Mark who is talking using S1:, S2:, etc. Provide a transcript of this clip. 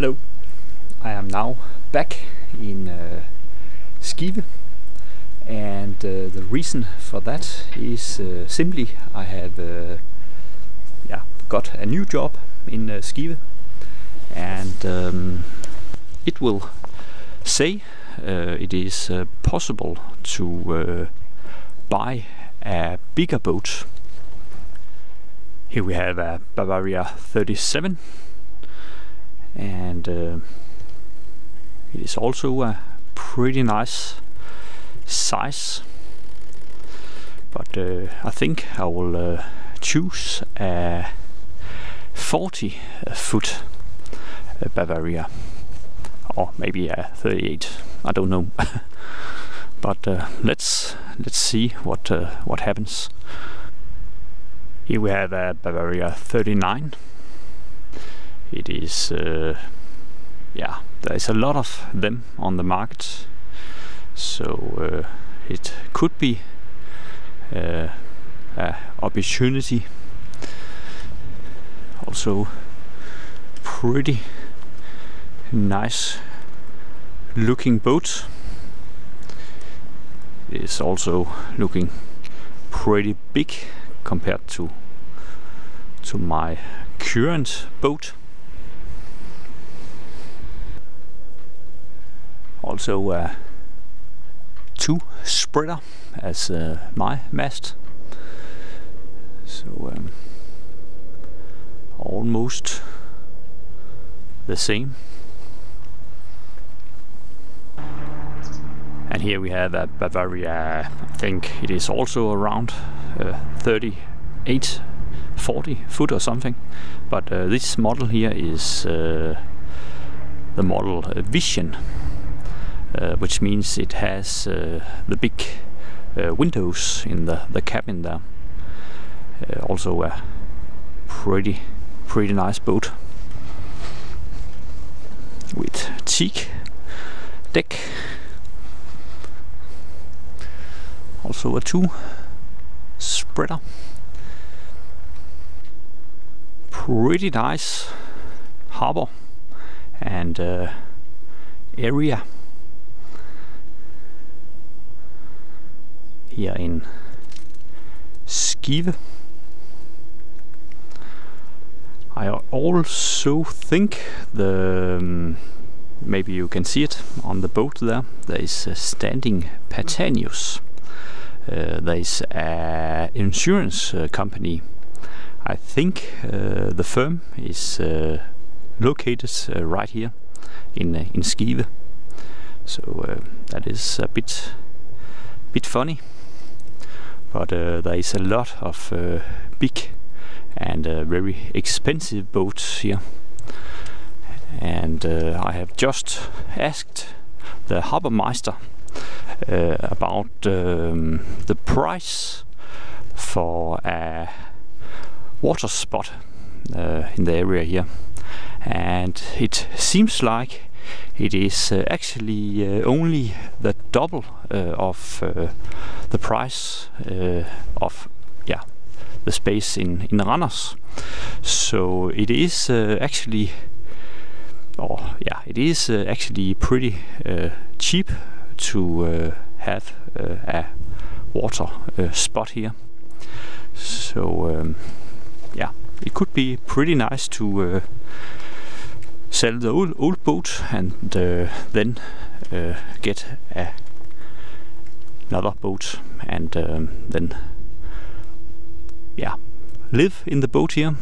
S1: Hello, I am now back in uh, Skive and uh, the reason for that is uh, simply I have uh, yeah, got a new job in uh, Skive and um, it will say uh, it is possible to buy a bigger boat. Here we have a Bavaria 37 and uh, it is also a pretty nice size. But uh, I think I will uh, choose a 40 foot Bavaria. Or maybe a 38 I don't know. But uh, let's let's see what uh, what happens. Here we have a Bavaria 39 it is uh, yeah there is a lot of them on the market. So uh, it could be uh, a opportunity. Also pretty nice looking boat. It is also looking pretty big compared to to my current boat also a two spreader as uh, my mast. So um, almost the same. And here we have a Bavaria I think it is also around uh, 38 40 foot or something. But uh, this model here is uh, the model Vision uh, which means it has uh, the big uh, windows in the, the cabin there. also a pretty pretty nice boat with teak deck. Also a two spreader. Pretty nice harbor and uh, area here in Skive. I also think the um, maybe you can see it on the boat there. There is a standing Pantaenius. Uh, there is an insurance uh, company. I think uh, the firm is uh, located uh, right here in uh, in Skive. So that is a bit bit funny but uh, there is a lot of uh, big and uh, very expensive boats here. And I have just asked the Harbormeister about um, the price for a water spot uh, in the area here. And it seems like it is uh, actually uh, only the double uh, of uh, the price uh, of yeah the space in in Randers. So it is uh, actually or yeah it is actually pretty cheap to have a water spot here. So um, yeah, it could be pretty nice to sell the old, old boat and uh, then uh, get a, another boat and um, then yeah live in the boat here